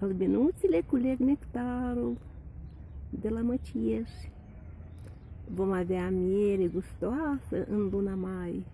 Albinuțile culeg nectarul de la măcieși. Vom avea miere gustoasă în luna mai.